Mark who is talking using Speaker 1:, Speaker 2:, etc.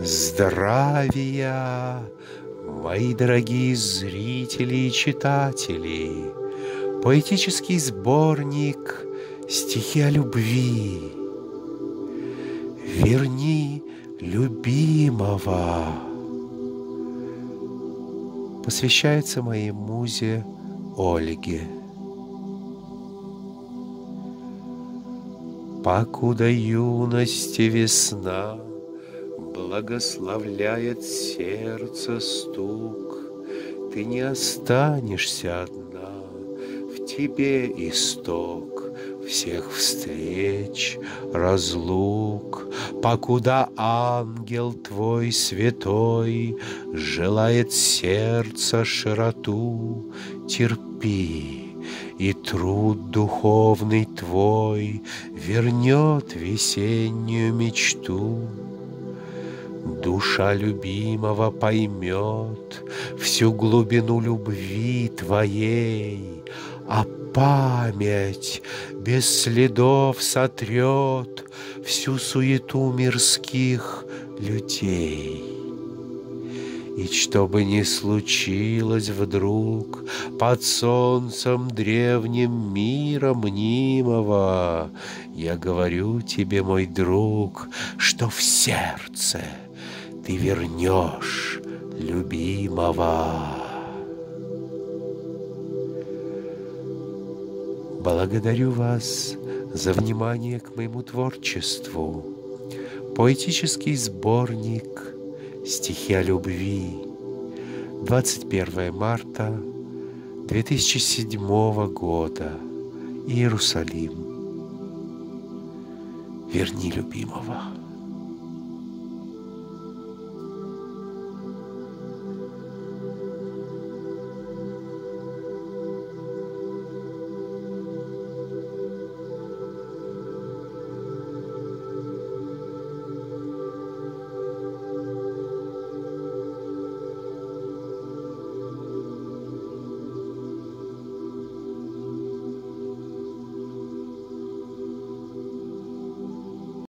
Speaker 1: Здравия, мои дорогие зрители и читатели! Поэтический сборник «Стихи о любви». Верни любимого. Посвящается моей музе Ольге. Покуда юности весна Благословляет сердце стук, Ты не останешься одна, В тебе исток всех встреч, разлук, Покуда ангел твой святой Желает сердца широту, терпи и труд духовный твой Вернет весеннюю мечту. Душа любимого поймет Всю глубину любви твоей, А память без следов сотрет Всю суету мирских людей. И что бы ни случилось вдруг Под солнцем древним мира мнимого, Я говорю тебе, мой друг, что в сердце Ты вернешь любимого. Благодарю вас за внимание к моему творчеству. Поэтический сборник Стихи о любви. 21 марта 2007 года. Иерусалим. Верни любимого.